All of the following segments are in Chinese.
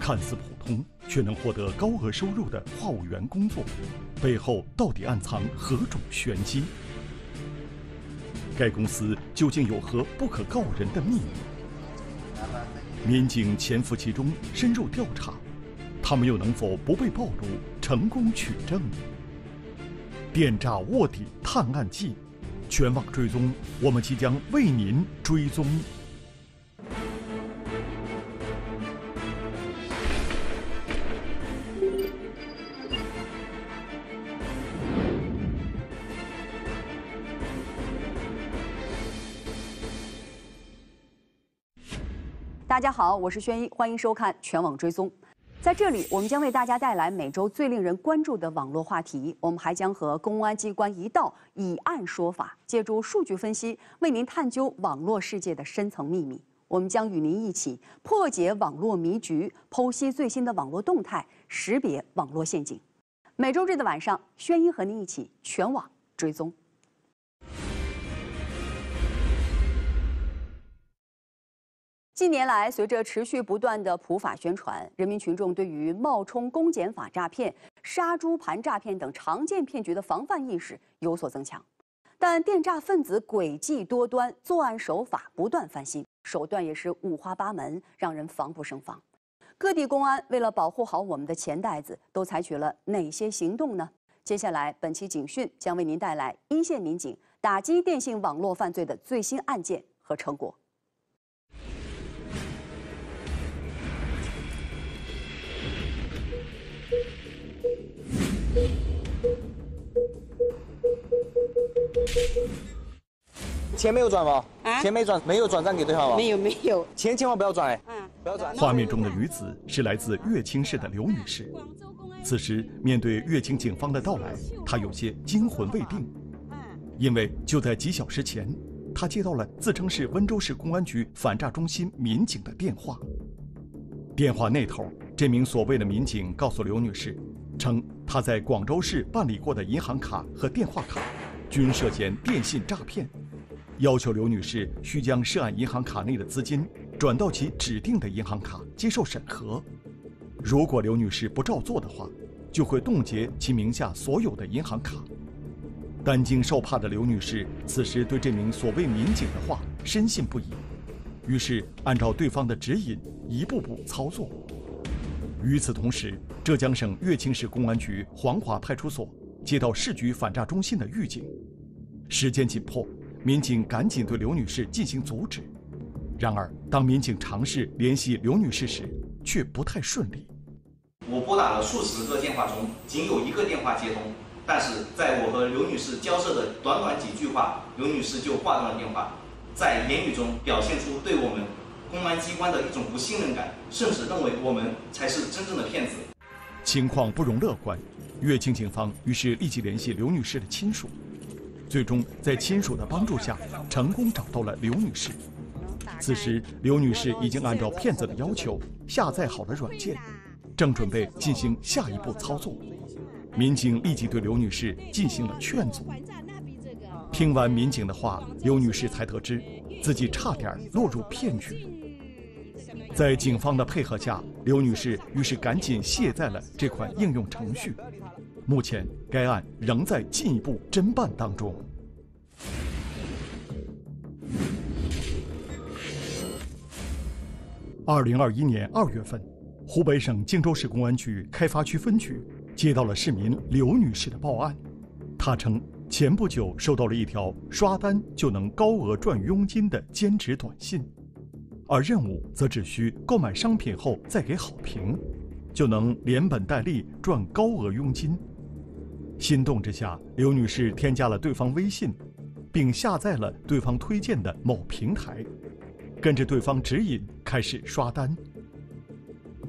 看似普通却能获得高额收入的话务员工作，背后到底暗藏何种玄机？该公司究竟有何不可告人的秘密？民警潜伏其中，深入调查，他们又能否不被暴露，成功取证？电诈卧底探案记，全网追踪，我们即将为您追踪。大家好，我是宣一，欢迎收看全网追踪。在这里，我们将为大家带来每周最令人关注的网络话题。我们还将和公安机关一道以案说法，借助数据分析，为您探究网络世界的深层秘密。我们将与您一起破解网络迷局，剖析最新的网络动态，识别网络陷阱。每周日的晚上，宣一和您一起全网追踪。近年来，随着持续不断的普法宣传，人民群众对于冒充公检法诈骗、杀猪盘诈骗等常见骗局的防范意识有所增强。但电诈分子诡计多端，作案手法不断翻新，手段也是五花八门，让人防不胜防。各地公安为了保护好我们的钱袋子，都采取了哪些行动呢？接下来，本期警讯将为您带来一线民警打击电信网络犯罪的最新案件和成果。钱没有转吗？啊钱没转，没有转账给对方吗？没有没有，钱千万不要转哎，嗯，不要转。画面中的女子是来自乐清市的刘女士。此时面对乐清警方的到来，她有些惊魂未定，因为就在几小时前，她接到了自称是温州市公安局反诈中心民警的电话。电话那头，这名所谓的民警告诉刘女士，称他在广州市办理过的银行卡和电话卡，均涉嫌电信诈骗。要求刘女士需将涉案银行卡内的资金转到其指定的银行卡接受审核，如果刘女士不照做的话，就会冻结其名下所有的银行卡。担惊受怕的刘女士此时对这名所谓民警的话深信不疑，于是按照对方的指引一步步操作。与此同时，浙江省乐清市公安局黄华派出所接到市局反诈中心的预警，时间紧迫。民警赶紧对刘女士进行阻止，然而当民警尝试联系刘女士时，却不太顺利。我拨打了数十个电话中，仅有一个电话接通，但是在我和刘女士交涉的短短几句话，刘女士就挂断了电话，在言语中表现出对我们公安机关的一种不信任感，甚至认为我们才是真正的骗子。情况不容乐观，乐清警方于是立即联系刘女士的亲属。最终，在亲属的帮助下，成功找到了刘女士。此时，刘女士已经按照骗子的要求下载好了软件，正准备进行下一步操作。民警立即对刘女士进行了劝阻。听完民警的话，刘女士才得知自己差点落入骗局。在警方的配合下，刘女士于是赶紧卸载了这款应用程序。目前，该案仍在进一步侦办当中。二零二一年二月份，湖北省荆州市公安局开发区分局接到了市民刘女士的报案。她称，前不久收到了一条刷单就能高额赚佣金的兼职短信，而任务则只需购买商品后再给好评，就能连本带利赚高额佣金。心动之下，刘女士添加了对方微信，并下载了对方推荐的某平台，跟着对方指引开始刷单。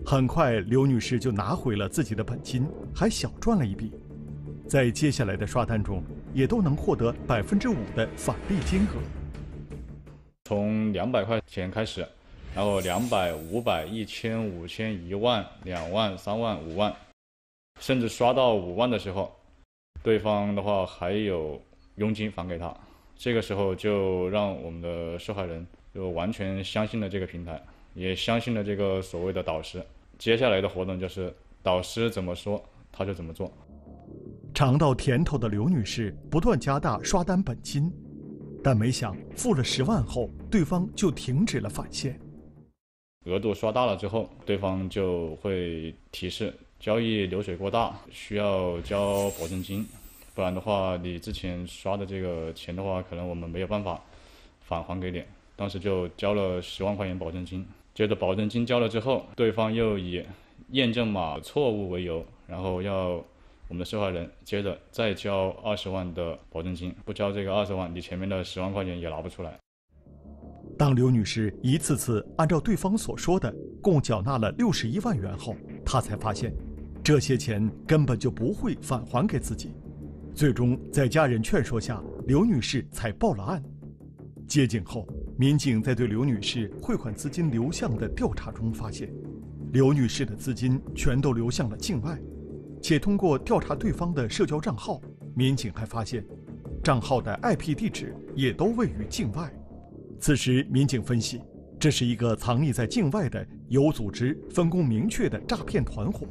很快，刘女士就拿回了自己的本金，还小赚了一笔。在接下来的刷单中，也都能获得百分之五的返利金额。从两百块钱开始，然后两百、五百、一千、五千、一万、两万、三万、五万，甚至刷到五万的时候。对方的话还有佣金返给他，这个时候就让我们的受害人就完全相信了这个平台，也相信了这个所谓的导师。接下来的活动就是导师怎么说他就怎么做。尝到甜头的刘女士不断加大刷单本金，但没想付了十万后，对方就停止了返现。额度刷大了之后，对方就会提示交易流水过大，需要交保证金，不然的话，你之前刷的这个钱的话，可能我们没有办法返还给你。当时就交了十万块钱保证金，接着保证金交了之后，对方又以验证码错误为由，然后要我们的受害人接着再交二十万的保证金，不交这个二十万，你前面的十万块钱也拿不出来。当刘女士一次次按照对方所说的共缴纳了六十一万元后，她才发现，这些钱根本就不会返还给自己。最终在家人劝说下，刘女士才报了案。接警后，民警在对刘女士汇款资金流向的调查中发现，刘女士的资金全都流向了境外，且通过调查对方的社交账号，民警还发现，账号的 IP 地址也都位于境外。此时，民警分析，这是一个藏匿在境外的有组织、分工明确的诈骗团伙。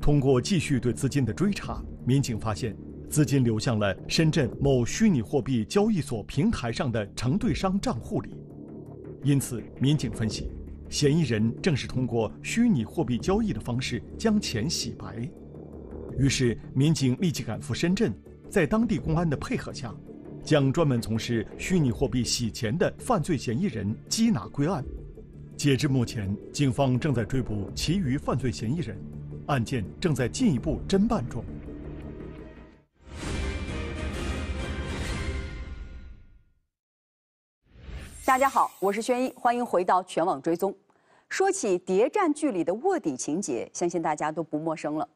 通过继续对资金的追查，民警发现，资金流向了深圳某虚拟货币交易所平台上的承兑商账户里。因此，民警分析，嫌疑人正是通过虚拟货币交易的方式将钱洗白。于是，民警立即赶赴深圳，在当地公安的配合下。将专门从事虚拟货币洗钱的犯罪嫌疑人缉拿归案。截至目前，警方正在追捕其余犯罪嫌疑人，案件正在进一步侦办中。大家好，我是轩一，欢迎回到全网追踪。说起谍战剧里的卧底情节，相信大家都不陌生了。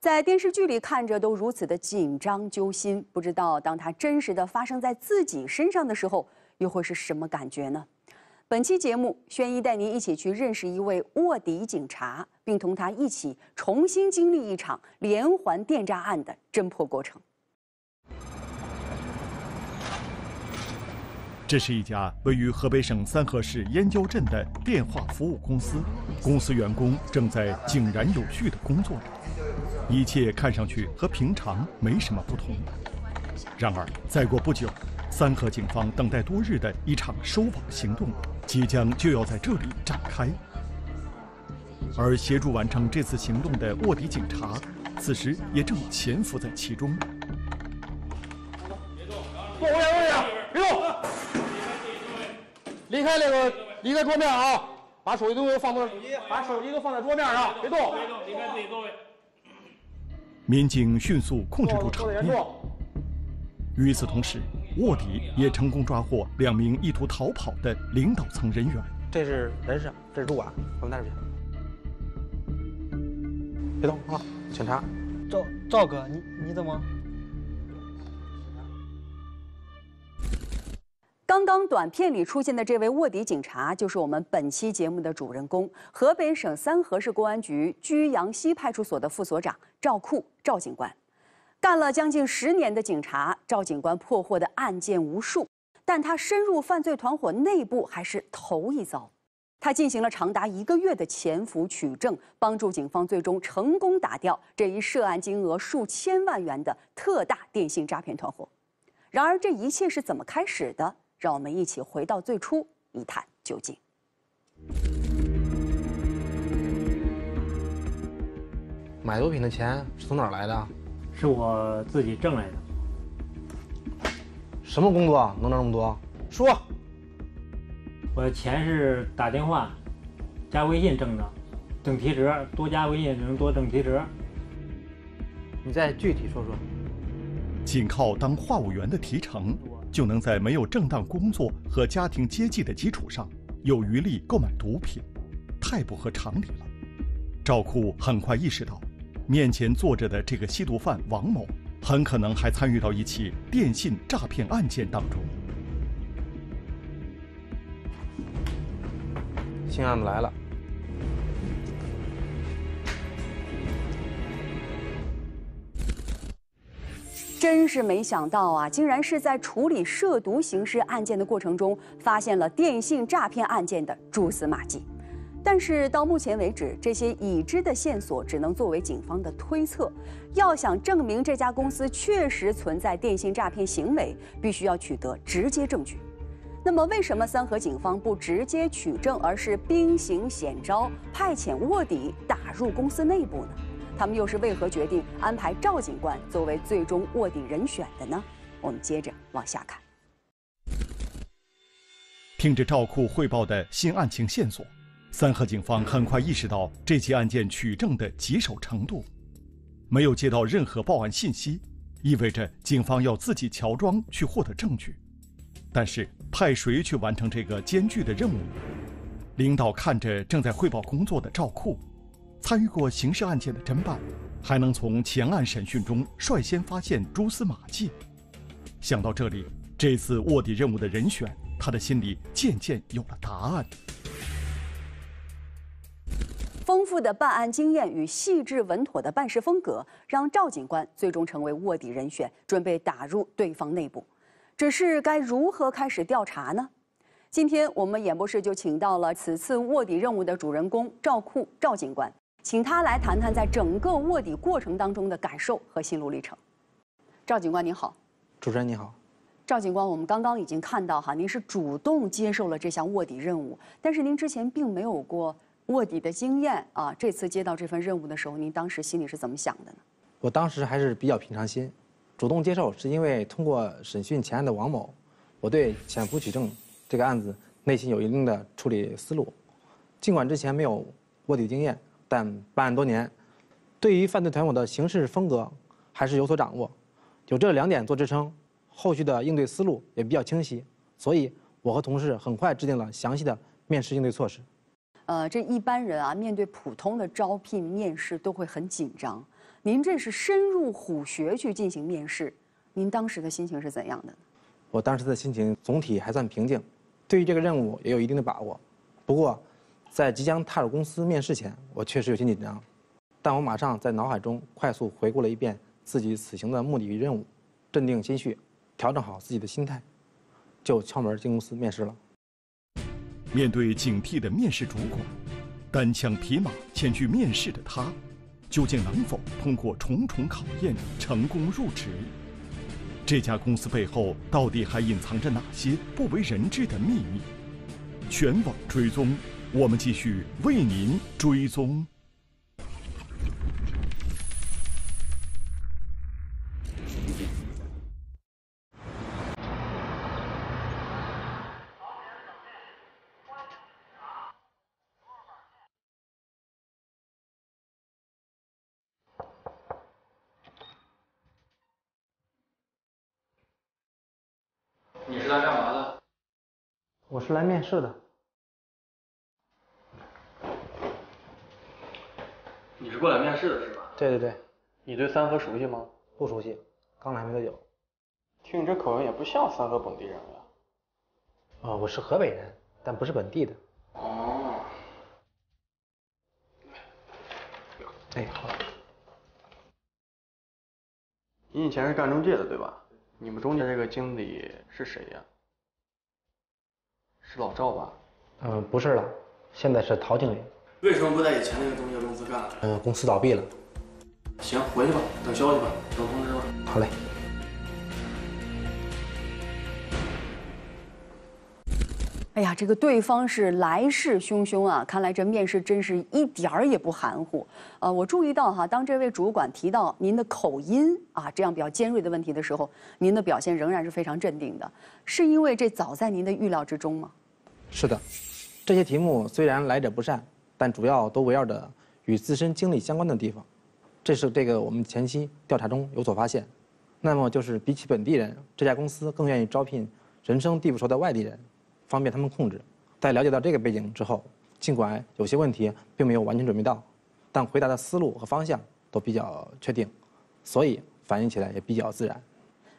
在电视剧里看着都如此的紧张揪心，不知道当它真实的发生在自己身上的时候，又会是什么感觉呢？本期节目，轩一带您一起去认识一位卧底警察，并同他一起重新经历一场连环电诈案的侦破过程。这是一家位于河北省三河市燕郊镇的电话服务公司，公司员工正在井然有序的工作着。一切看上去和平常没什么不同。然而，再过不久，三河警方等待多日的一场收网行动即将就要在这里展开。而协助完成这次行动的卧底警察，此时也正潜伏在其中。别动坐位，位置，别动！离开那个，离开桌面啊！把手机都放在，把手机都放在桌面上，别动！别动，离开自己座位。民警迅速控制住场面。与此同时，卧底也成功抓获两名意图逃跑的领导层人员。这是人事，这是主管，我们带出去。别动啊，警察。赵赵哥，你你怎么？刚刚短片里出现的这位卧底警察，就是我们本期节目的主人公——河北省三河市公安局居阳西派出所的副所长赵库赵警官。干了将近十年的警察，赵警官破获的案件无数，但他深入犯罪团伙内部还是头一遭。他进行了长达一个月的潜伏取证，帮助警方最终成功打掉这一涉案金额数千万元的特大电信诈骗团伙。然而，这一切是怎么开始的？让我们一起回到最初，一探究竟。买毒品的钱是从哪儿来的？是我自己挣来的。什么工作能挣那么多？说。我的钱是打电话、加微信挣的，挣提成，多加微信能多挣提成。你再具体说说。仅靠当话务员的提成。就能在没有正当工作和家庭接济的基础上，有余力购买毒品，太不合常理了。赵库很快意识到，面前坐着的这个吸毒犯王某，很可能还参与到一起电信诈骗案件当中。新案子来了。真是没想到啊！竟然是在处理涉毒刑事案件的过程中，发现了电信诈骗案件的蛛丝马迹。但是到目前为止，这些已知的线索只能作为警方的推测。要想证明这家公司确实存在电信诈骗行为，必须要取得直接证据。那么，为什么三河警方不直接取证，而是兵行险招，派遣卧底打入公司内部呢？他们又是为何决定安排赵警官作为最终卧底人选的呢？我们接着往下看。听着赵库汇报的新案情线索。三河警方很快意识到这起案件取证的棘手程度，没有接到任何报案信息，意味着警方要自己乔装去获得证据。但是派谁去完成这个艰巨的任务？领导看着正在汇报工作的赵库，参与过刑事案件的侦办，还能从前案审讯中率先发现蛛丝马迹。想到这里，这次卧底任务的人选，他的心里渐渐有了答案。丰富的办案经验与细致稳妥的办事风格，让赵警官最终成为卧底人选，准备打入对方内部。只是该如何开始调查呢？今天我们演播室就请到了此次卧底任务的主人公赵库赵警官，请他来谈谈在整个卧底过程当中的感受和心路历程。赵警官您好，主持人你好，赵警官，我们刚刚已经看到哈，您是主动接受了这项卧底任务，但是您之前并没有过。卧底的经验啊，这次接到这份任务的时候，您当时心里是怎么想的呢？我当时还是比较平常心，主动接受是因为通过审讯前案的王某，我对潜伏取证这个案子内心有一定的处理思路。尽管之前没有卧底经验，但办案多年，对于犯罪团伙的行事风格还是有所掌握。有这两点做支撑，后续的应对思路也比较清晰。所以，我和同事很快制定了详细的面试应对措施。呃，这一般人啊，面对普通的招聘面试都会很紧张。您这是深入虎穴去进行面试，您当时的心情是怎样的呢？我当时的心情总体还算平静，对于这个任务也有一定的把握。不过，在即将踏入公司面试前，我确实有些紧张。但我马上在脑海中快速回顾了一遍自己此行的目的与任务，镇定心绪，调整好自己的心态，就敲门进公司面试了。面对警惕的面试主管，单枪匹马前去面试的他，究竟能否通过重重考验成功入职？这家公司背后到底还隐藏着哪些不为人知的秘密？全网追踪，我们继续为您追踪。你是来干嘛的？我是来面试的。你是过来面试的是吧？对对对。你对三河熟悉吗？不熟悉，刚来没多久。听你这口音也不像三河本地人呀。啊，我是河北人，但不是本地的。哦。哎，好。你以前是干中介的对吧？你们中介这个经理是谁呀？是老赵吧？嗯，不是了，现在是陶经理。为什么不在以前那个中介公司干了？嗯，公司倒闭了。行，回去吧，等消息吧，等通知吧。好嘞。哎呀，这个对方是来势汹汹啊！看来这面试真是一点儿也不含糊。呃，我注意到哈，当这位主管提到您的口音啊这样比较尖锐的问题的时候，您的表现仍然是非常镇定的。是因为这早在您的预料之中吗？是的，这些题目虽然来者不善，但主要都围绕着与自身经历相关的地方。这是这个我们前期调查中有所发现。那么就是比起本地人，这家公司更愿意招聘人生地不熟的外地人。方便他们控制。在了解到这个背景之后，尽管有些问题并没有完全准备到，但回答的思路和方向都比较确定，所以反应起来也比较自然。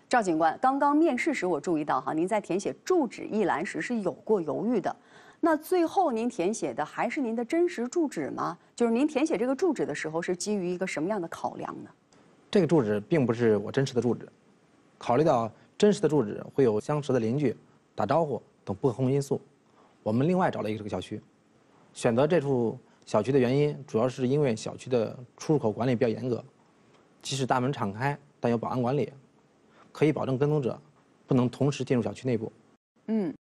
赵警官，刚刚面试时我注意到哈，您在填写住址一栏时是有过犹豫的。那最后您填写的还是您的真实住址吗？就是您填写这个住址的时候是基于一个什么样的考量呢？这个住址并不是我真实的住址，考虑到真实的住址会有相识的邻居打招呼。等不可控因素，我们另外找了一个这个小区。选择这处小区的原因，主要是因为小区的出入口管理比较严格，即使大门敞开，但有保安管理，可以保证跟踪者不能同时进入小区内部。嗯。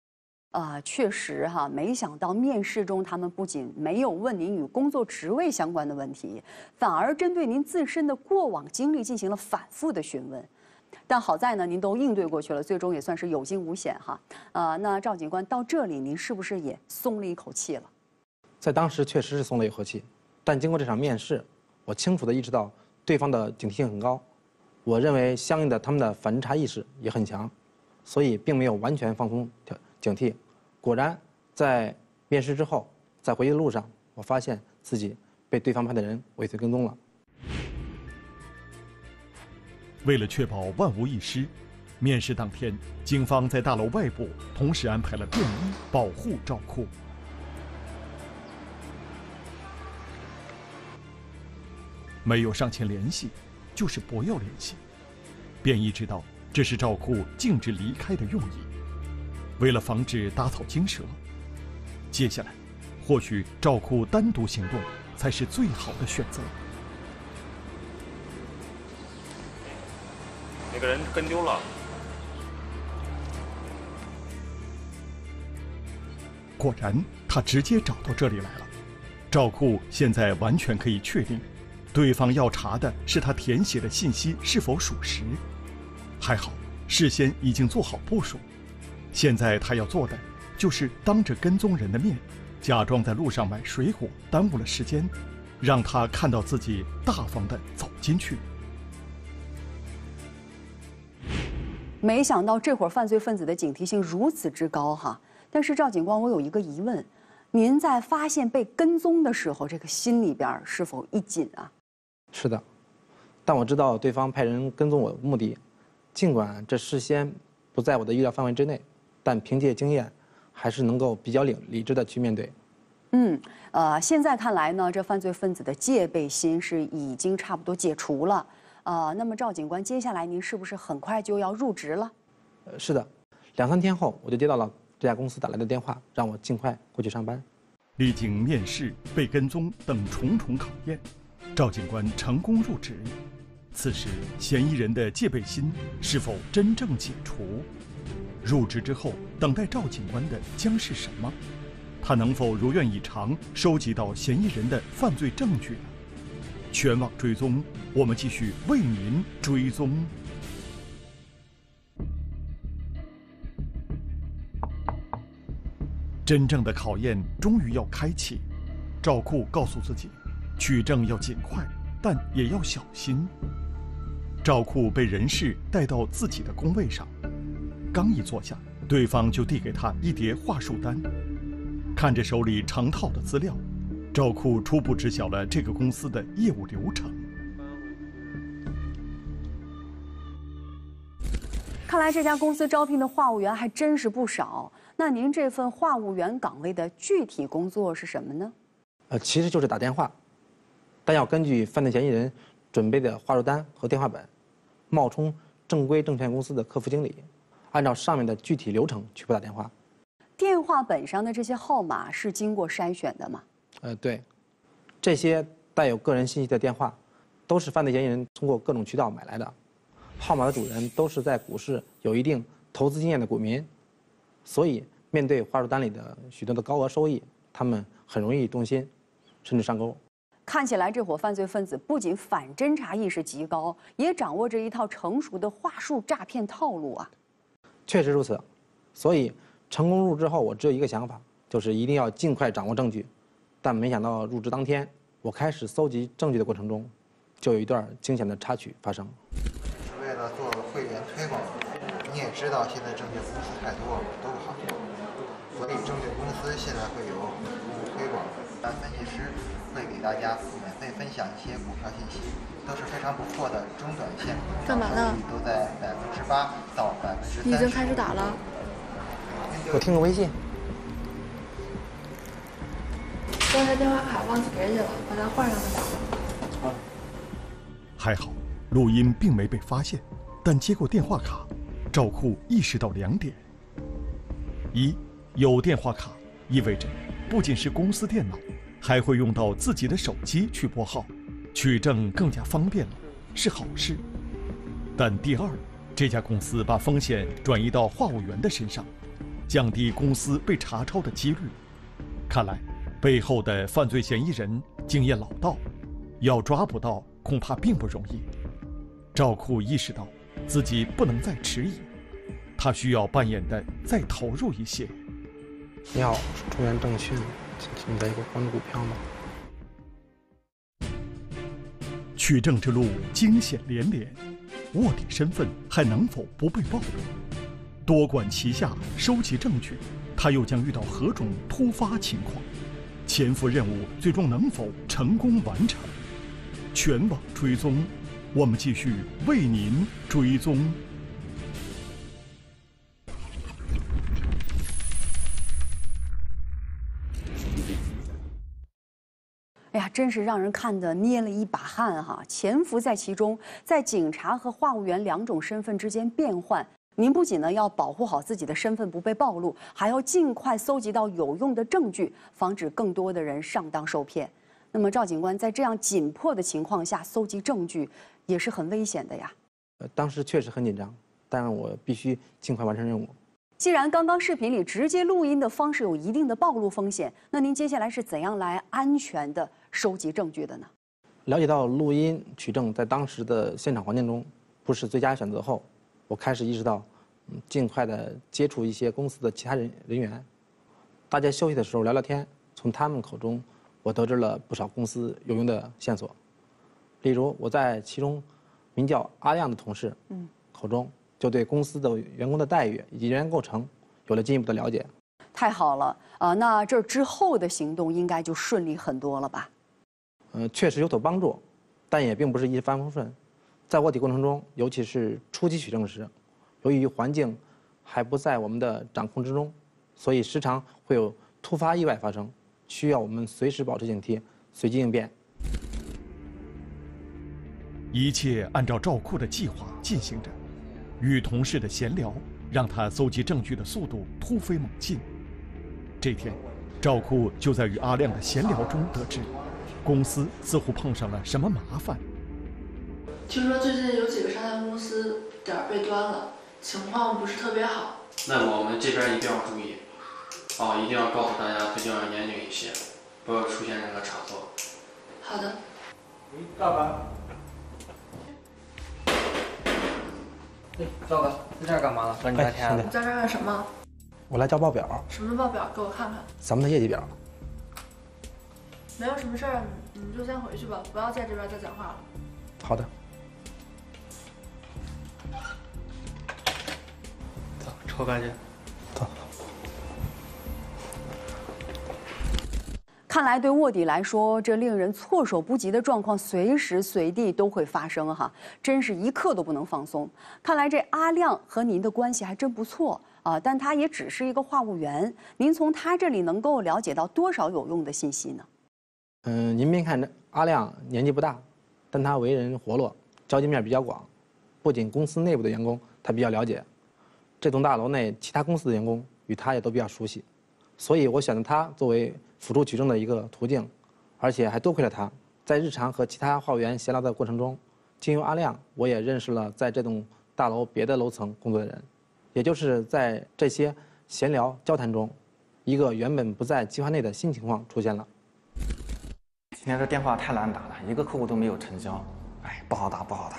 啊，确实哈，没想到面试中他们不仅没有问您与工作职位相关的问题，反而针对您自身的过往经历进行了反复的询问。但好在呢，您都应对过去了，最终也算是有惊无险哈。呃，那赵警官到这里，您是不是也松了一口气了？在当时确实是松了一口气，但经过这场面试，我清楚地意识到对方的警惕性很高，我认为相应的他们的反侦查意识也很强，所以并没有完全放松警惕，果然，在面试之后，在回去的路上，我发现自己被对方派的人尾随跟踪了。为了确保万无一失，面试当天，警方在大楼外部同时安排了便衣保护赵库。没有上前联系，就是不要联系。便衣知道这是赵库径直离开的用意。为了防止打草惊蛇，接下来，或许赵库单独行动才是最好的选择。那个人跟丢了。果然，他直接找到这里来了。赵库现在完全可以确定，对方要查的是他填写的信息是否属实。还好，事先已经做好部署。现在他要做的，就是当着跟踪人的面，假装在路上买水果，耽误了时间，让他看到自己大方的走进去。没想到这伙犯罪分子的警惕性如此之高哈！但是赵警官，我有一个疑问：您在发现被跟踪的时候，这个心里边是否一紧啊？是的，但我知道对方派人跟踪我的目的，尽管这事先不在我的预料范围之内。但凭借经验，还是能够比较理理智的去面对。嗯，呃，现在看来呢，这犯罪分子的戒备心是已经差不多解除了。呃，那么赵警官，接下来您是不是很快就要入职了？呃，是的，两三天后我就接到了这家公司打来的电话，让我尽快过去上班。历经面试、被跟踪等重重考验，赵警官成功入职。此时，嫌疑人的戒备心是否真正解除？入职之后，等待赵警官的将是什么？他能否如愿以偿收集到嫌疑人的犯罪证据呢？全网追踪，我们继续为您追踪。真正的考验终于要开启，赵库告诉自己，取证要尽快，但也要小心。赵库被人事带到自己的工位上。刚一坐下，对方就递给他一叠话术单。看着手里成套的资料，赵库初步知晓了这个公司的业务流程。看来这家公司招聘的话务员还真是不少。那您这份话务员岗位的具体工作是什么呢？呃，其实就是打电话，但要根据犯罪嫌疑人准备的话术单和电话本，冒充正规证券公司的客服经理。按照上面的具体流程去拨打电话，电话本上的这些号码是经过筛选的吗？呃，对，这些带有个人信息的电话，都是犯罪嫌疑人通过各种渠道买来的，号码的主人都是在股市有一定投资经验的股民，所以面对话术单里的许多的高额收益，他们很容易动心，甚至上钩。看起来这伙犯罪分子不仅反侦查意识极高，也掌握着一套成熟的话术诈骗套路啊。确实如此，所以成功入职后，我只有一个想法，就是一定要尽快掌握证据。但没想到入职当天，我开始搜集证据的过程中，就有一段惊险的插曲发生。是为了做会员推广，你也知道现在证券公司太多了，都不好做，所以证券公司现在会有服务推广，分析师会给大家免费分享一些股票信息。都是非常不错的中短线，干嘛呢？都在百分之八到百分之你已经开始打了。我听个微信。刚才电话卡忘记给你了，把它换上再打。好。还好，录音并没被发现，但接过电话卡，赵库意识到两点：一，有电话卡意味着不仅是公司电脑，还会用到自己的手机去拨号，取证更加方便了，是好事。但第二，这家公司把风险转移到话务员的身上，降低公司被查抄的几率。看来，背后的犯罪嫌疑人经验老道，要抓捕到恐怕并不容易。赵库意识到自己不能再迟疑，他需要扮演的再投入一些。你好，中原证讯，请请再一个关注股票吗？取证之路惊险连连，卧底身份还能否不被暴露？多管齐下收集证据，他又将遇到何种突发情况？潜伏任务最终能否成功完成？全网追踪，我们继续为您追踪。真是让人看得捏了一把汗哈！潜伏在其中，在警察和话务员两种身份之间变换。您不仅呢要保护好自己的身份不被暴露，还要尽快搜集到有用的证据，防止更多的人上当受骗。那么赵警官在这样紧迫的情况下搜集证据，也是很危险的呀。呃，当时确实很紧张，但是我必须尽快完成任务。既然刚刚视频里直接录音的方式有一定的暴露风险，那您接下来是怎样来安全的收集证据的呢？了解到录音取证在当时的现场环境中不是最佳选择后，我开始意识到，嗯，尽快的接触一些公司的其他人人员，大家休息的时候聊聊天，从他们口中，我得知了不少公司有用的线索。例如，我在其中名叫阿亮的同事，嗯，口中。就对公司的员工的待遇以及人员构成有了进一步的了解。太好了啊！那这之后的行动应该就顺利很多了吧？嗯，确实有所帮助，但也并不是一帆风顺。在卧底过程中，尤其是初期取证时，由于环境还不在我们的掌控之中，所以时常会有突发意外发生，需要我们随时保持警惕，随机应变。一切按照赵库的计划进行着。与同事的闲聊，让他搜集证据的速度突飞猛进。这天，赵库就在与阿亮的闲聊中得知，公司似乎碰上了什么麻烦。听说最近有几个商家公司点儿被端了，情况不是特别好。那我们这边一定要注意，哦，一定要告诉大家，最近要严谨一些，不要出现任何差错。好的。喂，老板。赵哥，在这儿干嘛呢？和你聊天。你在这儿干什么？我来交报表。什么报表？给我看看。咱们的业绩表。没有什么事儿，你们就先回去吧，不要在这边再讲话了。好的。走，抽干净。看来对卧底来说，这令人措手不及的状况随时随地都会发生哈，真是一刻都不能放松。看来这阿亮和您的关系还真不错啊，但他也只是一个话务员，您从他这里能够了解到多少有用的信息呢？嗯，您别看这阿亮年纪不大，但他为人活络，交际面比较广，不仅公司内部的员工他比较了解，这栋大楼内其他公司的员工与他也都比较熟悉，所以我选择他作为。辅助取证的一个途径，而且还多亏了他，在日常和其他话务员闲聊的过程中，经由阿亮，我也认识了在这栋大楼别的楼层工作的人，也就是在这些闲聊交谈中，一个原本不在计划内的新情况出现了。今天这电话太难打了，一个客户都没有成交，哎，不好打，不好打。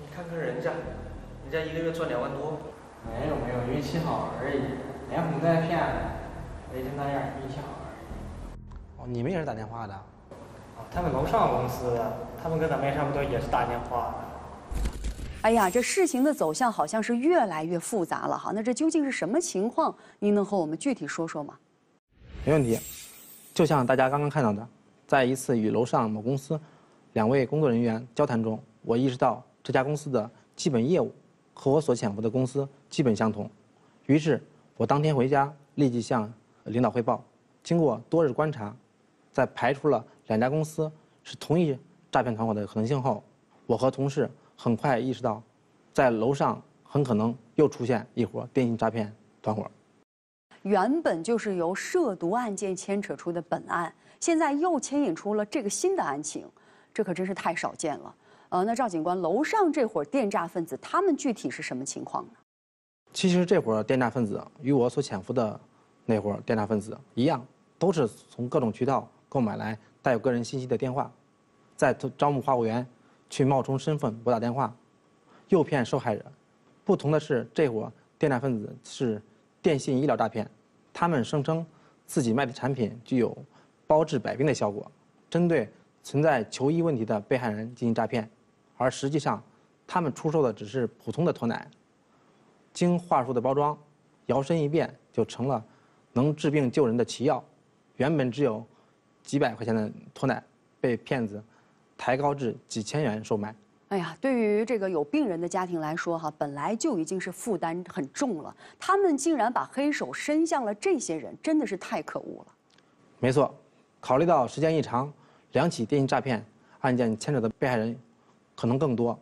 你看看人家，人家一个月赚两万多。没有没有，运气好而已，连哄带骗，也就那样，运气好而已。哦。你们也是打电话的？哦，他们楼上公司的，他们跟咱们也差不多，也是打电话的。哎呀，这事情的走向好像是越来越复杂了哈。那这究竟是什么情况？您能和我们具体说说吗？没问题。就像大家刚刚看到的，在一次与楼上某公司两位工作人员交谈中，我意识到这家公司的基本业务和我所潜伏的公司基本相同。于是，我当天回家立即向领导汇报。经过多日观察。在排除了两家公司是同一诈骗团伙的可能性后，我和同事很快意识到，在楼上很可能又出现一伙电信诈骗团伙。原本就是由涉毒案件牵扯出的本案，现在又牵引出了这个新的案情，这可真是太少见了。呃，那赵警官，楼上这伙电诈分子，他们具体是什么情况呢？其实这伙电诈分子与我所潜伏的那伙电诈分子一样，都是从各种渠道购买来带有个人信息的电话，在招募话务员，去冒充身份拨打电话，诱骗受害人。不同的是，这伙电诈分子是电信医疗诈骗，他们声称自己卖的产品具有包治百病的效果，针对存在求医问题的被害人进行诈骗。而实际上，他们出售的只是普通的驼奶，经话术的包装，摇身一变就成了能治病救人的奇药。原本只有几百块钱的驼奶，被骗子抬高至几千元售卖。哎呀，对于这个有病人的家庭来说，哈，本来就已经是负担很重了，他们竟然把黑手伸向了这些人，真的是太可恶了。没错，考虑到时间一长，两起电信诈骗案件牵扯的被害人。可能更多，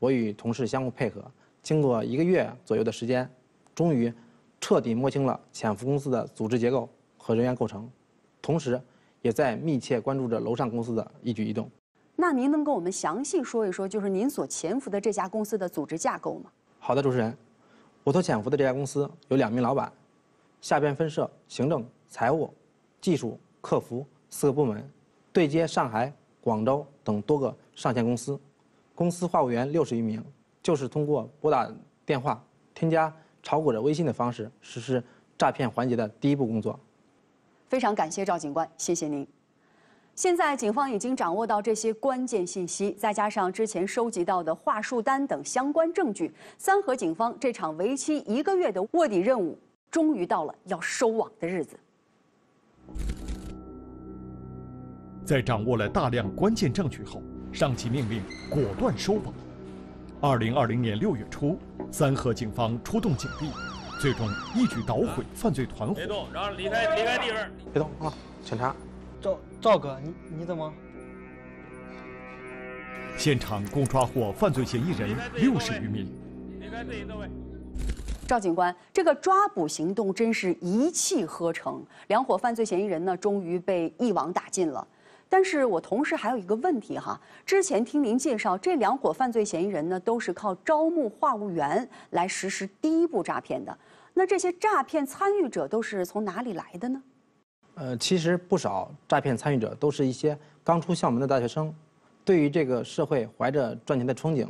我与同事相互配合，经过一个月左右的时间，终于彻底摸清了潜伏公司的组织结构和人员构成，同时，也在密切关注着楼上公司的一举一动。那您能跟我们详细说一说，就是您所潜伏的这家公司的组织架构吗？好的，主持人，我所潜伏的这家公司有两名老板，下边分设行政、财务、技术、客服四个部门，对接上海、广州等多个上线公司。公司话务员六十余名，就是通过拨打电话、添加炒股者微信的方式实施诈骗环节的第一步工作。非常感谢赵警官，谢谢您。现在警方已经掌握到这些关键信息，再加上之前收集到的话术单等相关证据，三河警方这场为期一个月的卧底任务，终于到了要收网的日子。在掌握了大量关键证据后。上级命令果断收网。二零二零年六月初，三河警方出动警力，最终一举捣毁犯罪团伙。别动，然后离开离开地方。别动啊！警察。赵赵哥，你你怎么？现场共抓获犯罪嫌疑人六十余名。离开自己座位。赵警官，这个抓捕行动真是一气呵成，两伙犯罪嫌疑人呢，终于被一网打尽了。但是我同时还有一个问题哈，之前听您介绍，这两伙犯罪嫌疑人呢，都是靠招募话务员来实施第一步诈骗的。那这些诈骗参与者都是从哪里来的呢？呃，其实不少诈骗参与者都是一些刚出校门的大学生，对于这个社会怀着赚钱的憧憬，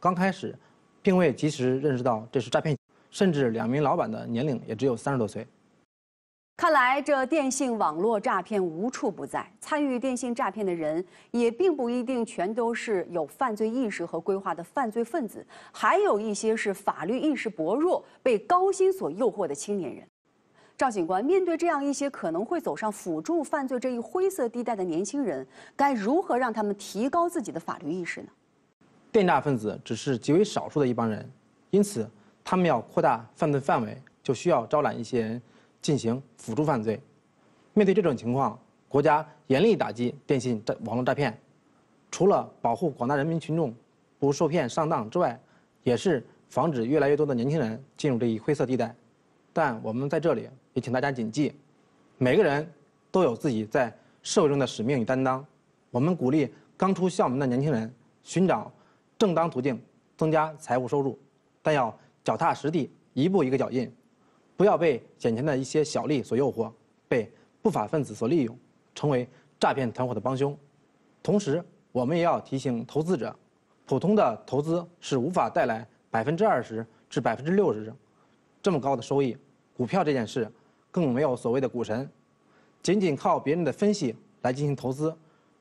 刚开始，并未及时认识到这是诈骗，甚至两名老板的年龄也只有三十多岁。看来这电信网络诈骗无处不在，参与电信诈骗的人也并不一定全都是有犯罪意识和规划的犯罪分子，还有一些是法律意识薄弱、被高薪所诱惑的青年人。赵警官，面对这样一些可能会走上辅助犯罪这一灰色地带的年轻人，该如何让他们提高自己的法律意识呢？电诈分子只是极为少数的一帮人，因此他们要扩大犯罪范围，就需要招揽一些人。进行辅助犯罪。面对这种情况，国家严厉打击电信诈网络诈骗，除了保护广大人民群众不受骗上当之外，也是防止越来越多的年轻人进入这一灰色地带。但我们在这里也请大家谨记，每个人都有自己在社会中的使命与担当。我们鼓励刚出校门的年轻人寻找正当途径增加财务收入，但要脚踏实地，一步一个脚印。不要被眼前的一些小利所诱惑，被不法分子所利用，成为诈骗团伙的帮凶。同时，我们也要提醒投资者，普通的投资是无法带来百分之二十至百分之六十这么高的收益。股票这件事，更没有所谓的股神，仅仅靠别人的分析来进行投资，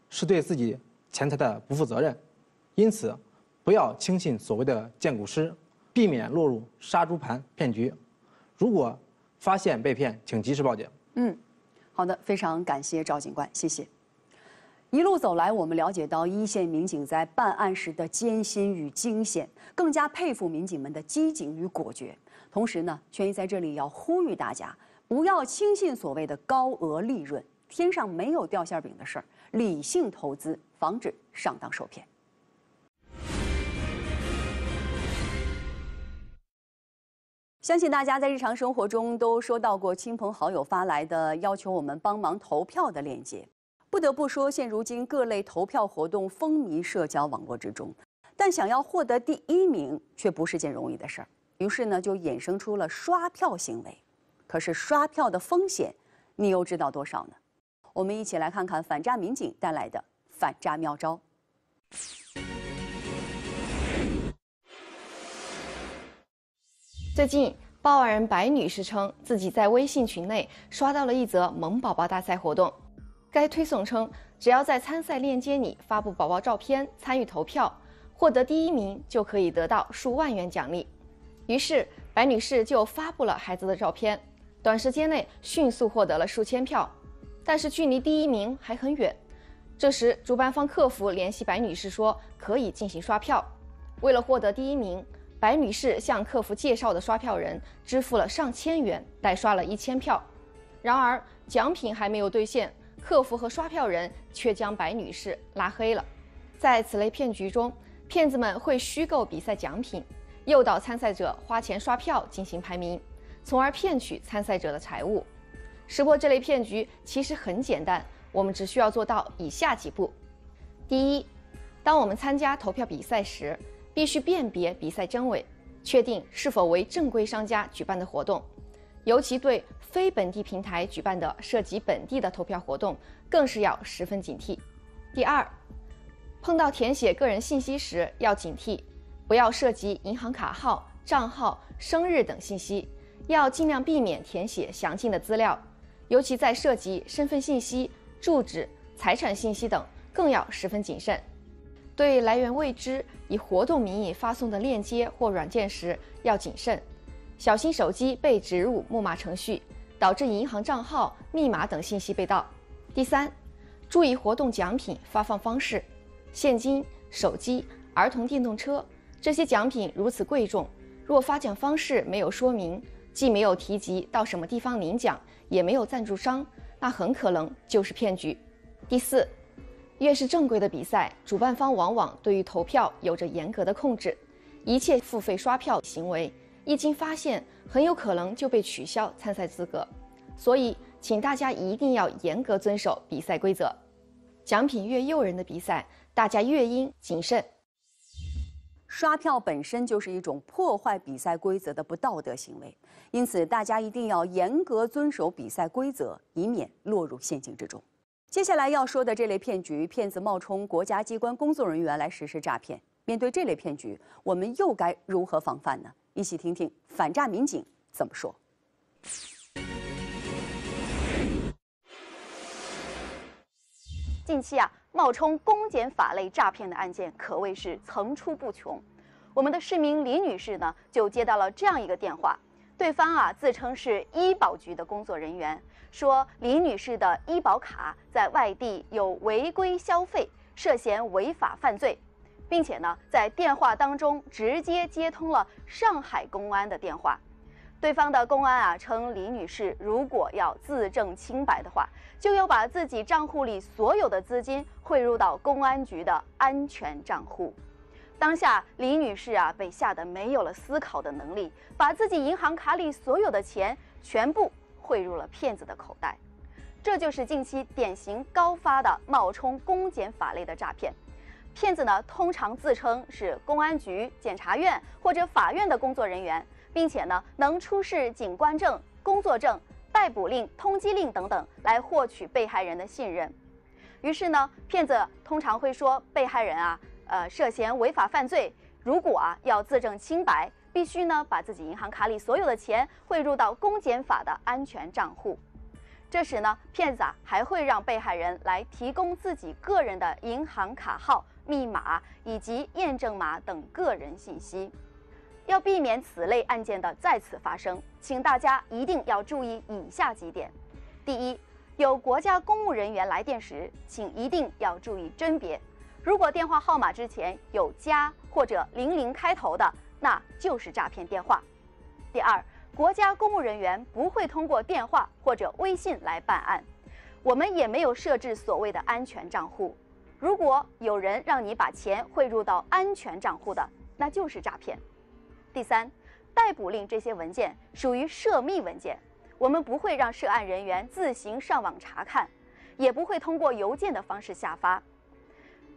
是对自己钱财的不负责任。因此，不要轻信所谓的荐股师，避免落入杀猪盘骗局。如果发现被骗，请及时报警。嗯，好的，非常感谢赵警官，谢谢。一路走来，我们了解到一线民警在办案时的艰辛与惊险，更加佩服民警们的机警与果决。同时呢，权益在这里要呼吁大家，不要轻信所谓的高额利润，天上没有掉馅饼的事儿，理性投资，防止上当受骗。相信大家在日常生活中都收到过亲朋好友发来的要求我们帮忙投票的链接。不得不说，现如今各类投票活动风靡社交网络之中，但想要获得第一名却不是件容易的事儿。于是呢，就衍生出了刷票行为。可是刷票的风险，你又知道多少呢？我们一起来看看反诈民警带来的反诈妙招。最近，报案人白女士称自己在微信群内刷到了一则萌宝宝大赛活动。该推送称，只要在参赛链接里发布宝宝照片，参与投票，获得第一名就可以得到数万元奖励。于是，白女士就发布了孩子的照片，短时间内迅速获得了数千票，但是距离第一名还很远。这时，主办方客服联系白女士说可以进行刷票。为了获得第一名。白女士向客服介绍的刷票人支付了上千元，代刷了一千票。然而奖品还没有兑现，客服和刷票人却将白女士拉黑了。在此类骗局中，骗子们会虚构比赛奖品，诱导参赛者花钱刷票进行排名，从而骗取参赛者的财物。识破这类骗局其实很简单，我们只需要做到以下几步：第一，当我们参加投票比赛时，必须辨别比赛真伪，确定是否为正规商家举办的活动，尤其对非本地平台举办的涉及本地的投票活动，更是要十分警惕。第二，碰到填写个人信息时要警惕，不要涉及银行卡号、账号、生日等信息，要尽量避免填写详尽的资料，尤其在涉及身份信息、住址、财产信息等，更要十分谨慎。对来源未知、以活动名义发送的链接或软件时要谨慎，小心手机被植入木马程序，导致银行账号、密码等信息被盗。第三，注意活动奖品发放方式，现金、手机、儿童电动车这些奖品如此贵重，若发奖方式没有说明，既没有提及到什么地方领奖，也没有赞助商，那很可能就是骗局。第四。越是正规的比赛，主办方往往对于投票有着严格的控制，一切付费刷票行为一经发现，很有可能就被取消参赛资格。所以，请大家一定要严格遵守比赛规则。奖品越诱人的比赛，大家越应谨慎。刷票本身就是一种破坏比赛规则的不道德行为，因此大家一定要严格遵守比赛规则，以免落入陷阱之中。接下来要说的这类骗局，骗子冒充国家机关工作人员来实施诈骗。面对这类骗局，我们又该如何防范呢？一起听听反诈民警怎么说。近期啊，冒充公检法类诈骗的案件可谓是层出不穷。我们的市民李女士呢，就接到了这样一个电话，对方啊自称是医保局的工作人员。说李女士的医保卡在外地有违规消费，涉嫌违法犯罪，并且呢，在电话当中直接接通了上海公安的电话。对方的公安啊称，李女士如果要自证清白的话，就要把自己账户里所有的资金汇入到公安局的安全账户。当下，李女士啊被吓得没有了思考的能力，把自己银行卡里所有的钱全部。汇入了骗子的口袋，这就是近期典型高发的冒充公检法类的诈骗。骗子呢，通常自称是公安局、检察院或者法院的工作人员，并且呢，能出示警官证、工作证、逮捕令、通缉令等等，来获取被害人的信任。于是呢，骗子通常会说，被害人啊，呃，涉嫌违法犯罪，如果啊要自证清白。必须呢把自己银行卡里所有的钱汇入到公检法的安全账户。这时呢，骗子啊还会让被害人来提供自己个人的银行卡号、密码以及验证码等个人信息。要避免此类案件的再次发生，请大家一定要注意以下几点：第一，有国家公务人员来电时，请一定要注意甄别。如果电话号码之前有加或者零零开头的，那就是诈骗电话。第二，国家公务人员不会通过电话或者微信来办案，我们也没有设置所谓的安全账户。如果有人让你把钱汇入到安全账户的，那就是诈骗。第三，逮捕令这些文件属于涉密文件，我们不会让涉案人员自行上网查看，也不会通过邮件的方式下发。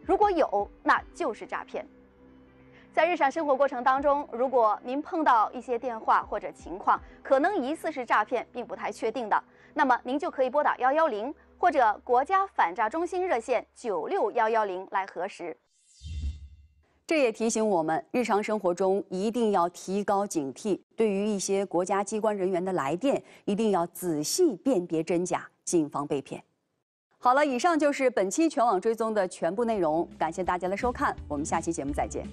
如果有，那就是诈骗。在日常生活过程当中，如果您碰到一些电话或者情况，可能疑似是诈骗，并不太确定的，那么您就可以拨打幺幺零或者国家反诈中心热线九六幺幺零来核实。这也提醒我们，日常生活中一定要提高警惕，对于一些国家机关人员的来电，一定要仔细辨别真假，谨防被骗。好了，以上就是本期全网追踪的全部内容，感谢大家的收看，我们下期节目再见。